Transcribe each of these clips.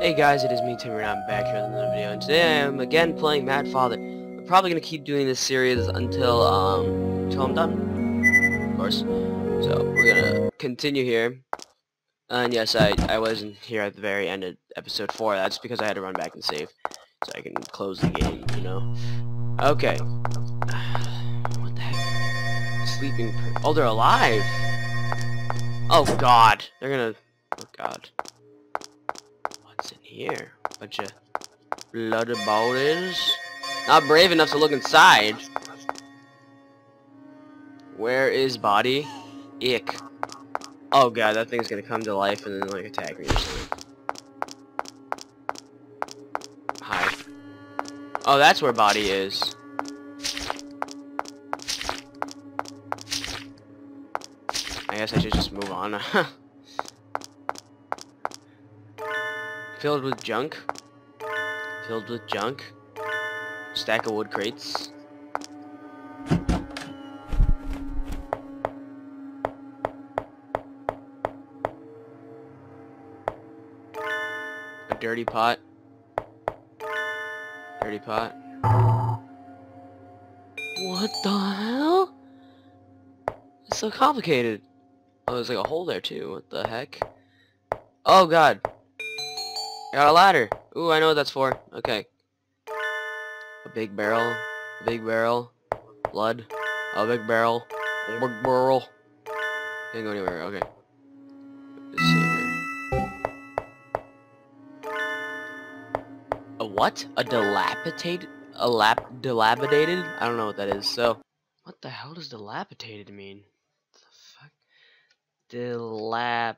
Hey guys, it is me, Timmy, and I'm back here with another video, and today I am again playing Mad Father. I'm probably going to keep doing this series until, um, until I'm done, of course. So, we're going to continue here. And yes, I, I wasn't here at the very end of episode 4, that's because I had to run back and save, so I can close the game, you know. Okay. What the heck? Sleeping Oh, they're alive! Oh god, they're gonna... Oh god. Here? Bunch of blood bodies. Not brave enough to look inside. Where is body? Ick. Oh god, that thing's gonna come to life and then like attack me or something. Hi. Oh, that's where body is. I guess I should just move on. Filled with junk. Filled with junk. Stack of wood crates. A dirty pot. Dirty pot. What the hell? It's so complicated. Oh, there's like a hole there too. What the heck? Oh god. I got a ladder. Ooh, I know what that's for. Okay. A big barrel. A big barrel. Blood. A big barrel. A big barrel. Can't go anywhere. Okay. Let's see here. A what? A dilapidated? A lap dilapidated? I don't know what that is. So, what the hell does dilapidated mean? What the fuck? Dilap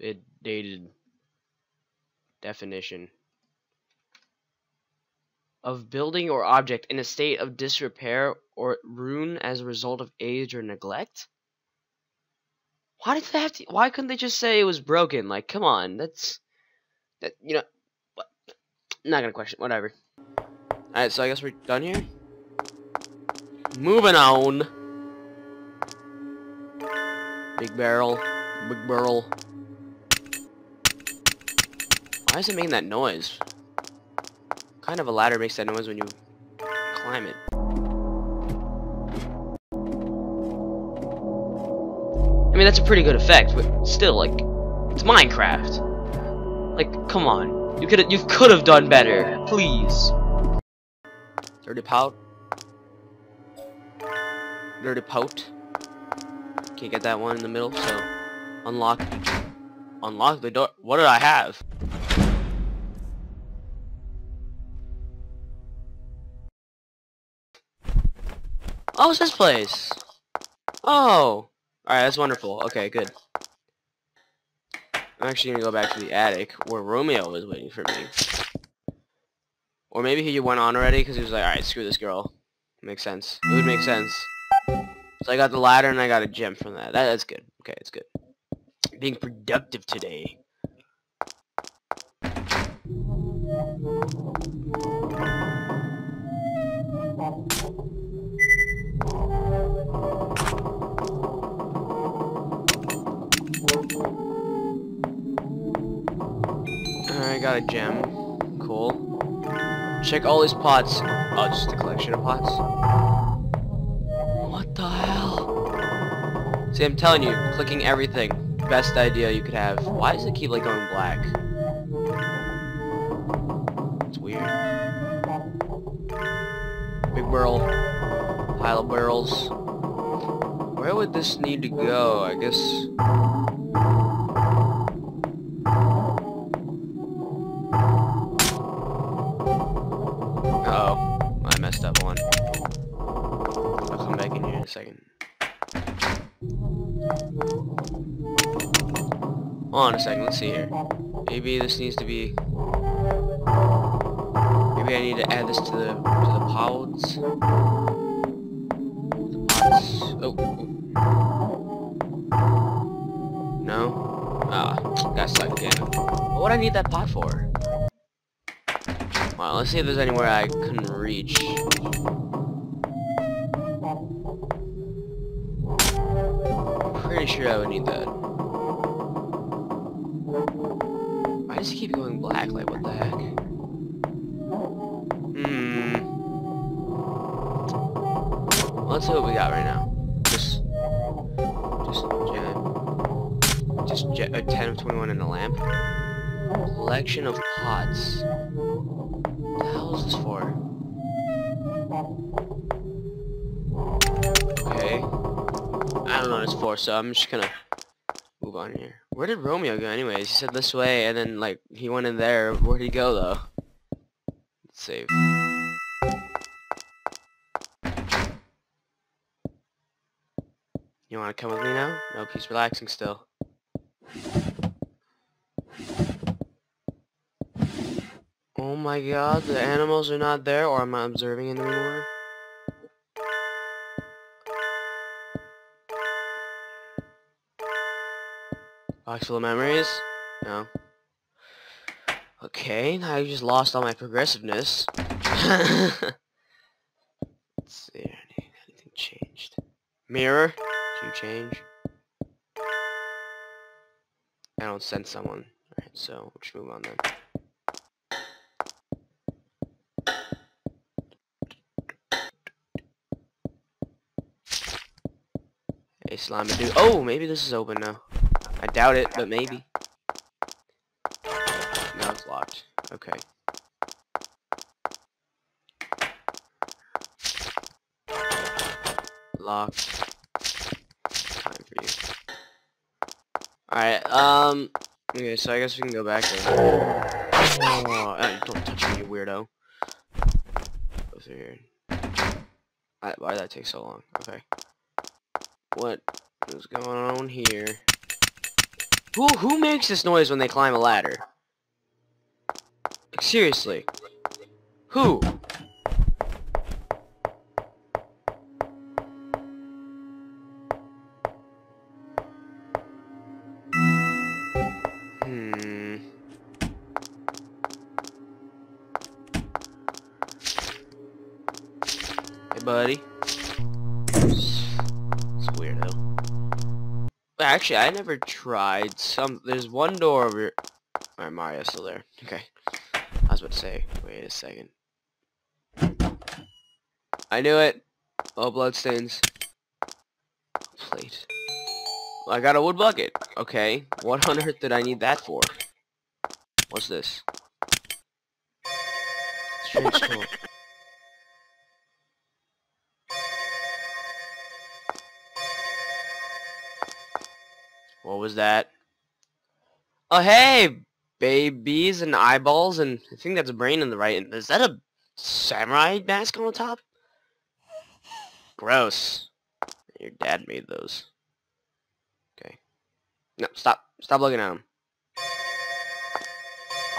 it dated definition of building or object in a state of disrepair or ruin as a result of age or neglect? Why did they have to why couldn't they just say it was broken? Like come on that's that you know what? Not gonna question whatever. Alright so I guess we're done here? Moving on. Big barrel big barrel why is it making that noise? What kind of a ladder makes that noise when you climb it? I mean, that's a pretty good effect, but still, like, it's Minecraft. Like, come on. You could you could have done better. Please. Dirty pout. Dirty pout. Can't get that one in the middle, so unlock unlock the door. What did I have? Oh, it's this place. Oh. Alright, that's wonderful. Okay, good. I'm actually gonna go back to the attic where Romeo was waiting for me. Or maybe he went on already because he was like, alright, screw this girl. Makes sense. It would make sense. So I got the ladder and I got a gem from that. that that's good. Okay, it's good. Being productive today. I got a gem. Cool. Check all these pots. Oh, just a collection of pots. What the hell? See, I'm telling you, clicking everything. Best idea you could have. Why does it keep, like, going black? It's weird. Big barrel. Pile of barrels. Where would this need to go? I guess... second. Hold on a second, let's see here. Maybe this needs to be... Maybe I need to add this to the to the pods. The pots. Oh. No? Ah, got stuck again. What would I need that pot for? Well, let's see if there's anywhere I couldn't reach. Pretty sure I would need that. Why does he keep going black? Like, what the heck? Hmm. Let's see what we got right now. Just, just, just a 10 of 21 in the lamp. Collection of pots. What the hell is this for? What it's for, so I'm just gonna move on here. Where did Romeo go anyways? He said this way, and then, like, he went in there. Where'd he go, though? Let's save. You wanna come with me now? Nope, he's relaxing still. Oh my god, the animals are not there, or am I observing anymore? Box full of memories? No. Okay, I just lost all my progressiveness. Let's see, anything changed? Mirror? Do you change? I don't send someone. Alright, so just move on then. Hey, slime dude. Oh, maybe this is open now. I doubt it, but maybe. Now it's locked. Okay. Locked. Time for you. Alright, um... Okay, so I guess we can go back there. Oh, uh, don't touch me, you weirdo. Go through here. why did that take so long? Okay. What is going on here? Who who makes this noise when they climb a ladder? Seriously. Who? Hmm. Hey, buddy. Actually, I never tried some... There's one door over... Alright, Mario's still there. Okay. I was about to say, wait a second. I knew it. Oh, bloodstains. Plate. I got a wood bucket. Okay. What on earth did I need that for? What's this? Strange tool. What was that? Oh, hey! Babies and eyeballs, and I think that's a brain in the right. Is that a samurai mask on the top? Gross. Your dad made those. Okay. No, stop. Stop looking at them.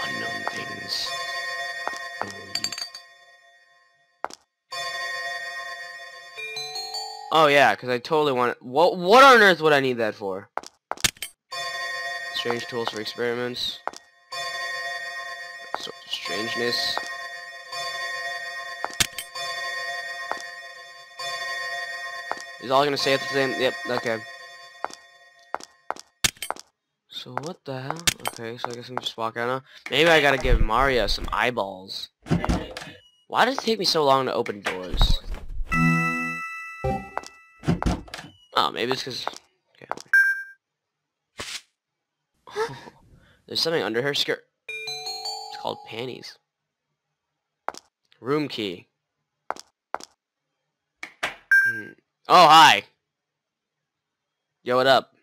Unknown things. Oh yeah, because I totally want it. What, what on earth would I need that for? Strange tools for experiments. Of strangeness. Is all gonna say at the same? Yep. Okay. So what the hell? Okay, so I guess I'm just walking out now. Maybe I gotta give Mario some eyeballs. Why does it take me so long to open doors? Oh, maybe it's because There's something under her skirt. It's called panties. Room key. Hmm. Oh, hi. Yo, what up?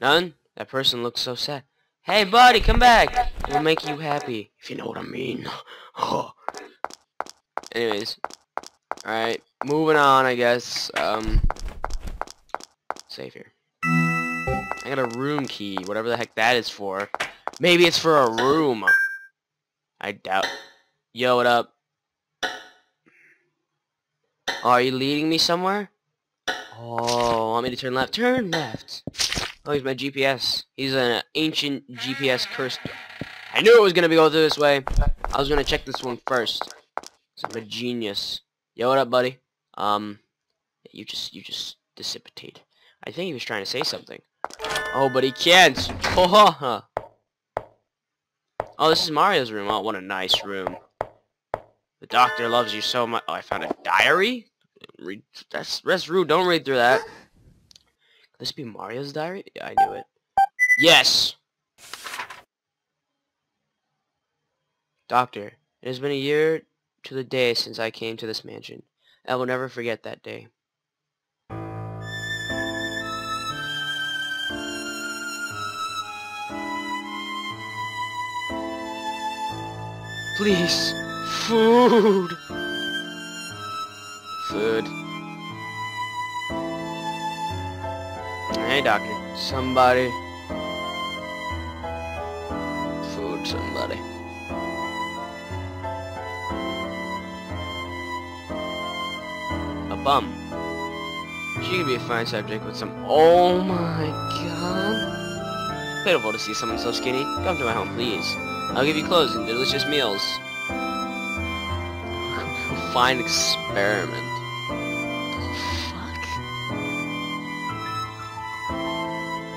None? That person looks so sad. Hey, buddy, come back. We'll make you happy, if you know what I mean. Anyways. Alright, moving on, I guess. Um, save here. I got a room key, whatever the heck that is for. Maybe it's for a room. I doubt. Yo, what up? Oh, are you leading me somewhere? Oh, want me to turn left? Turn left. Oh, he's my GPS. He's an ancient GPS cursed. I knew it was gonna be go through this way. I was gonna check this one first. I'm a genius. Yo, what up, buddy? Um, you just, you just dissipate. I think he was trying to say something. Oh, but he can't. Oh, Oh, this is Mario's room. Oh, what a nice room. The doctor loves you so much. Oh, I found a diary? Read, that's, that's rude. Don't read through that. Could this be Mario's diary? Yeah, I knew it. Yes! Doctor, it has been a year to the day since I came to this mansion. I will never forget that day. Please. Food. Food. Hey, doctor. Somebody. Food, somebody. A bum. She could be a fine subject with some... Oh my god. Pitiful to see someone so skinny. Come to my home, please. I'll give you clothes and delicious meals. Fine experiment. Fuck.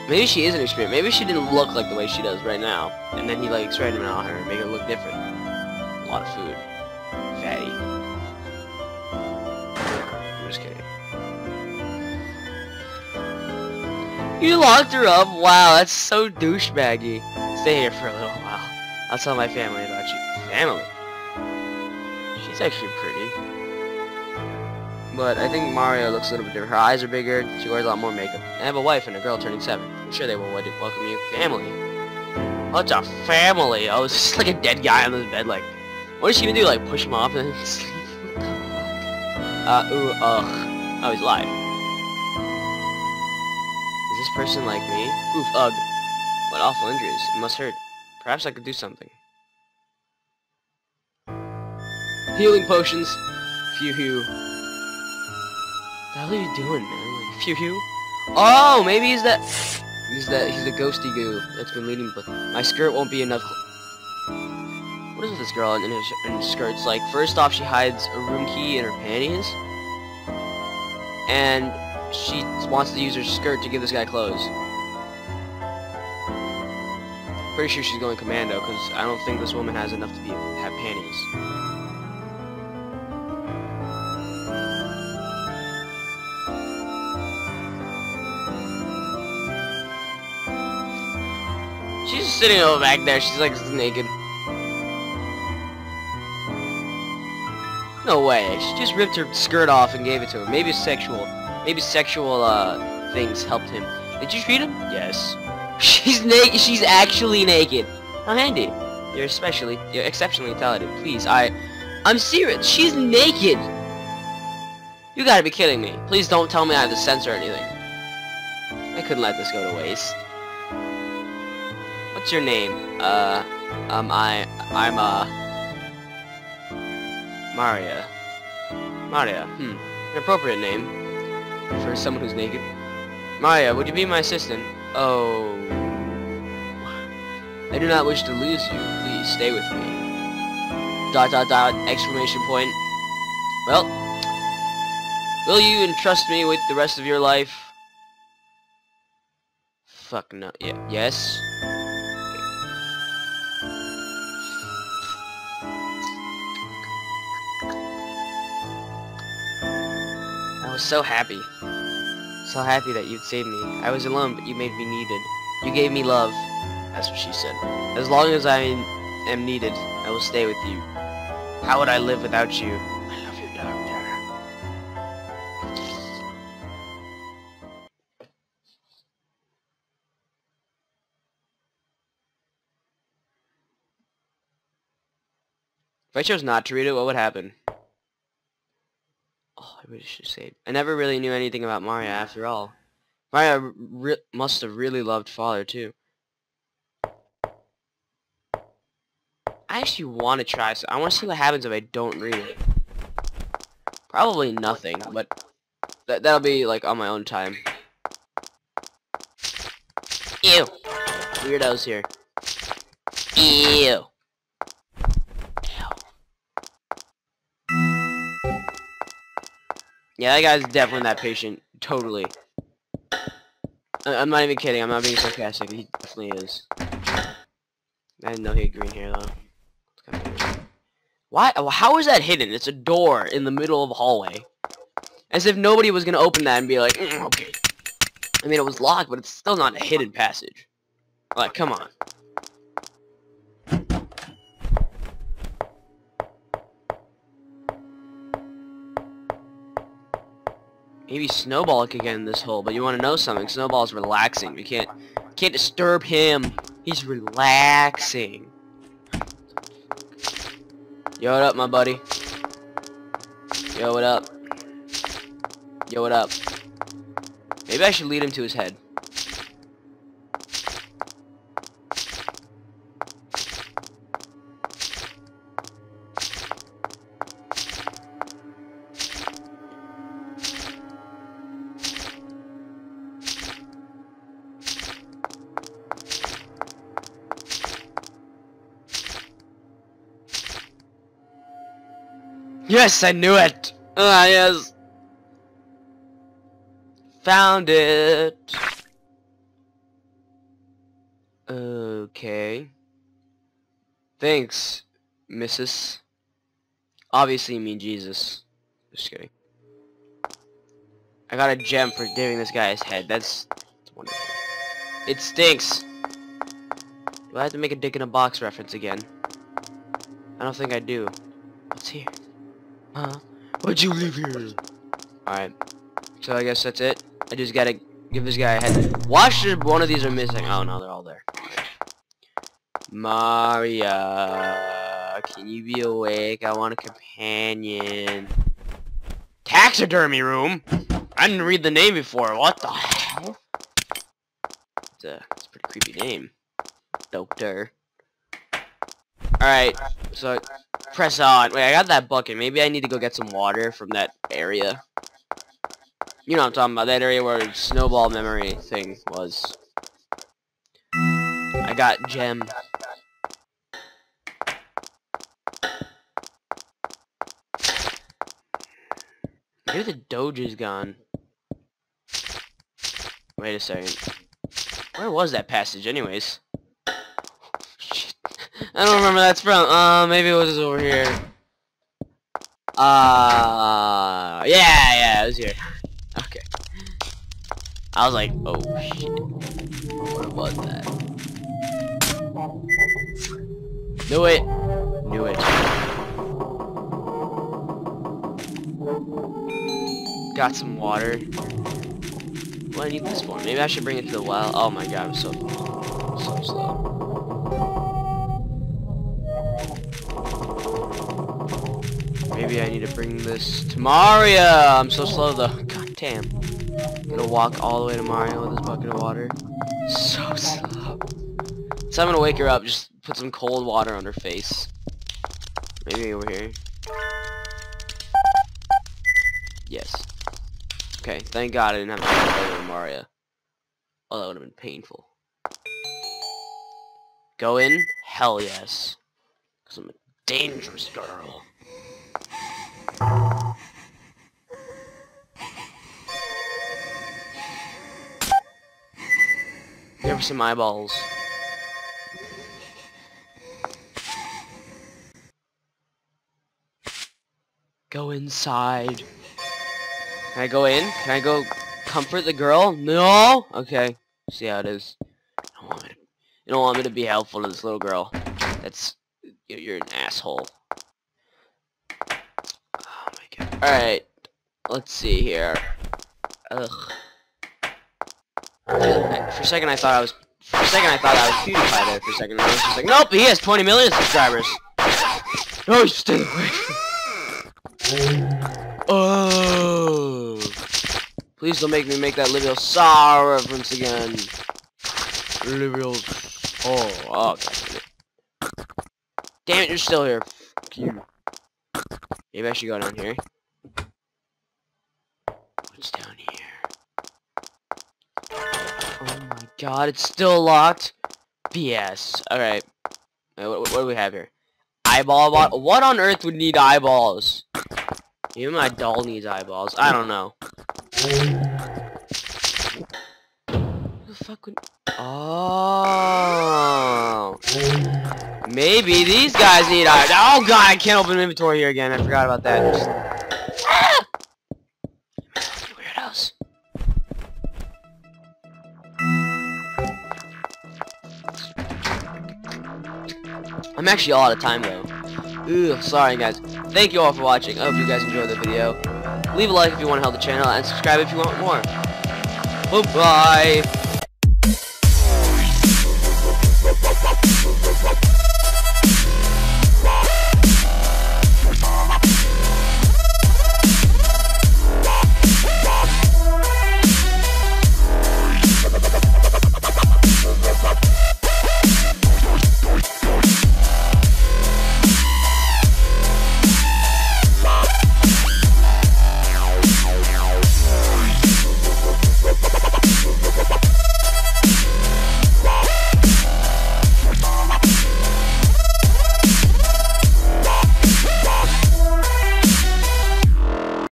Maybe she is an experiment. Maybe she didn't look like the way she does right now. And then he like experimented on her and make her look different. A lot of food. Fatty. I'm just kidding. You locked her up? Wow, that's so douchebaggy. Stay here for a little. I'll tell my family about you. Family? She's actually pretty. But I think Mario looks a little bit different. Her eyes are bigger, she wears a lot more makeup. I have a wife and a girl turning seven. I'm sure they will welcome you. Family. What's a family? Oh, it's just like a dead guy on his bed, like... What does she even do? Like, push him off and sleep? What the fuck? Uh, ooh, ugh. Oh, he's alive. Is this person like me? Oof, ugh. What awful injuries. It must hurt. Perhaps I could do something. Healing potions. Phew hew. What the hell are you doing, man? Like, phew hew? Oh, maybe he's that... He's that... He's the ghosty goo that's been leading... But my skirt won't be enough... What is with this girl in her, in skirts? Like, first off, she hides a room key in her panties. And she wants to use her skirt to give this guy clothes. Pretty sure she's going commando, because I don't think this woman has enough to be have panties. She's just sitting over back there, she's like naked. No way, she just ripped her skirt off and gave it to him. Maybe sexual, maybe sexual, uh, things helped him. Did you treat him? Yes. She's naked. She's actually naked. How handy. You're especially, you're exceptionally talented. Please, I, I'm serious. She's naked. You gotta be kidding me. Please don't tell me I have to censor anything. I couldn't let this go to waste. What's your name? Uh, um, I, I'm, uh, Maria. Maria, hmm. An appropriate name for someone who's naked. Maria, would you be my assistant? Oh. I do not wish to lose you. Please stay with me. Dot dot dot exclamation point. Well, will you entrust me with the rest of your life? Fuck no. Yeah. Yes. I was so happy. So happy that you'd saved me. I was alone, but you made me needed. You gave me love. That's what she said. As long as I am needed, I will stay with you. How would I live without you? I love you, Doctor. If I chose not to read it, what would happen? Should say. I never really knew anything about Maria after all. Maria must have really loved father too. I actually want to try so I want to see what happens if I don't read it. Probably nothing, but that that'll be like on my own time. Ew. Weirdos here. Ew. Yeah, that guy's definitely that patient. Totally. I'm not even kidding. I'm not being sarcastic. He definitely is. I didn't know he had green hair though. Why? How is that hidden? It's a door in the middle of a hallway. As if nobody was gonna open that and be like, mm, okay. I mean, it was locked, but it's still not a hidden passage. Like, come on. Maybe Snowball could get in this hole, but you want to know something? Snowball's relaxing. We can't can't disturb him. He's relaxing. Yo, what up, my buddy? Yo, what up? Yo, what up? Maybe I should lead him to his head. Yes, I knew it! Ah, yes! Found it! Okay. Thanks, Mrs. Obviously you mean Jesus. Just kidding. I got a gem for giving this guy his head. That's, that's wonderful. It stinks! Do I have to make a dick in a box reference again? I don't think I do. What's here? Huh? Why'd you leave here? Alright. So I guess that's it. I just gotta give this guy a head. Watch if one of these are missing. Oh no, they're all there. Maria, can you be awake? I want a companion. Taxidermy room? I didn't read the name before. What the hell? It's a, it's a pretty creepy name. Doctor. Alright, so press on. Wait, I got that bucket. Maybe I need to go get some water from that area. You know what I'm talking about. That area where snowball memory thing was. I got gem. Maybe the Doge is gone. Wait a second. Where was that passage anyways? I don't remember that's from. Uh, maybe it was over here. Uh, yeah, yeah, it was here. Okay. I was like, oh shit. Where was that? Knew it. Knew it. Got some water. What do I need this for? Maybe I should bring it to the well. Oh my god, I'm so so slow. Maybe I need to bring this to Mario. I'm so slow though. God damn. I'm gonna walk all the way to Mario with this bucket of water. So slow. So I'm gonna wake her up. Just put some cold water on her face. Maybe over here. Yes. Okay, thank God I didn't have to go to Mario. Oh, that would have been painful. Go in? Hell yes. Because I'm a dangerous girl. Give her some eyeballs. Go inside. Can I go in? Can I go comfort the girl? No? Okay. See how it is. You don't want me to, be helpful to this little girl. That's... You're an asshole. Oh Alright. Let's see here. Ugh. For a second I thought I was... For a second I thought I was PewDiePie there for a second. I was just like, nope, he has 20 million subscribers. No, stay away Oh. Please don't make me make that Leviosa reference again. Leviosa. Oh, oh, God. Damn it, you're still here. Maybe I should go down here. What's down here? God, it's still locked? BS. Alright. What, what, do we have here? Eyeball bot What on earth would need eyeballs? Even my doll needs eyeballs. I don't know. The fuck would... Oh. Maybe these guys need iron. Oh god, I can't open inventory here again. I forgot about that. Actually all out of time though. Ooh, sorry guys. Thank you all for watching. I hope you guys enjoyed the video. Leave a like if you want to help the channel and subscribe if you want more. Bye-bye.